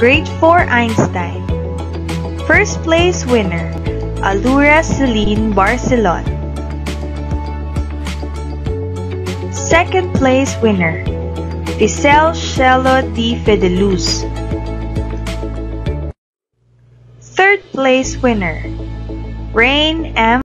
Grade 4 Einstein. First place winner, Alura Celine Barcelon. Second place winner, Ficel Shelo T. Fideluz. Third place winner, Rain M.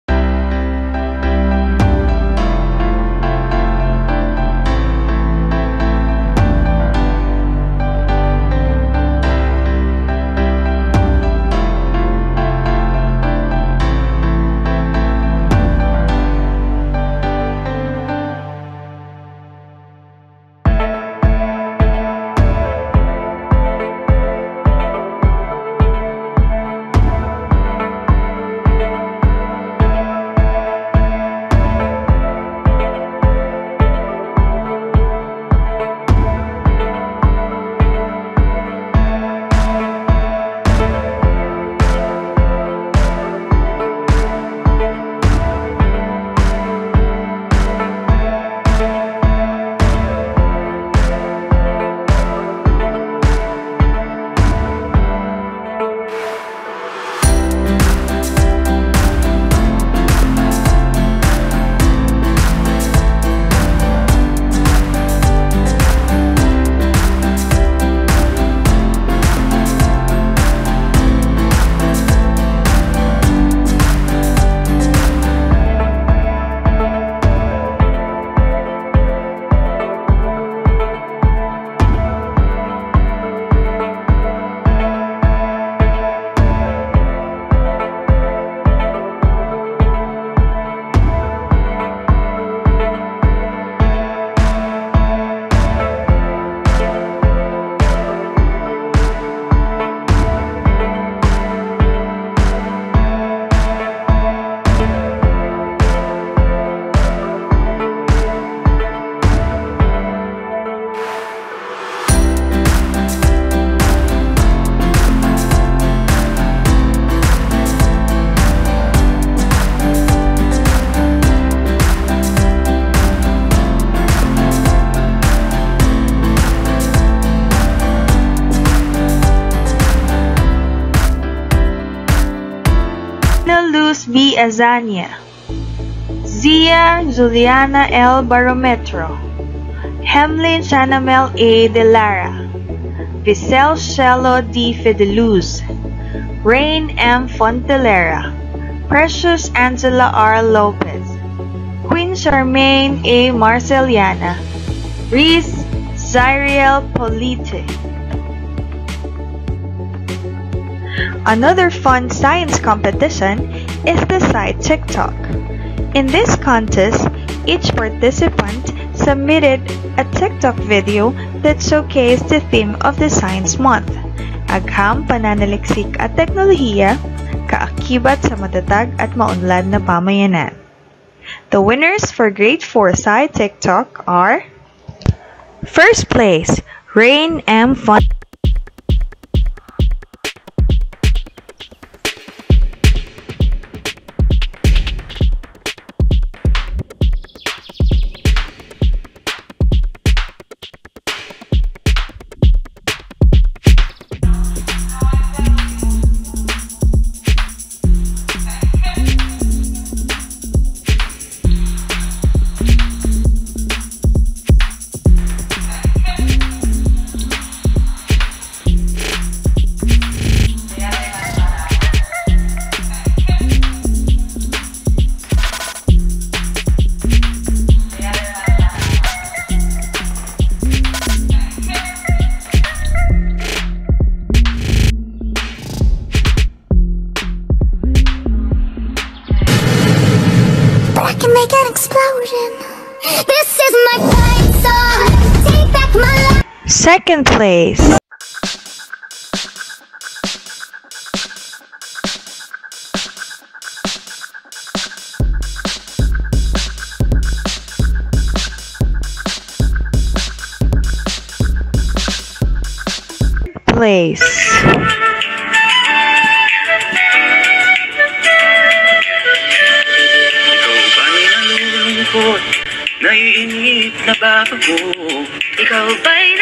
V. Azania, Zia Juliana L. Barometro, Hemlin Chanamel A. De Lara, Vicel Shelo D. Fideluz, Rain M. Fontelera, Precious Angela R. Lopez, Queen Charmaine A. Marceliana, Reese Zyriel Polite. Another fun science competition is the site TikTok. In this contest, each participant submitted a TikTok video that showcased the theme of the Science Month, Agham Pananaliksik at Teknolohiya, Kaakibat sa Matatag at Maunlad na Pamayanan. The winners for Grade 4 Sci TikTok are First place, Rain M. Font make an explosion. This is my fight song. Take back my life. Second place, place, Naiinip na ba ako? Ikaw ba'y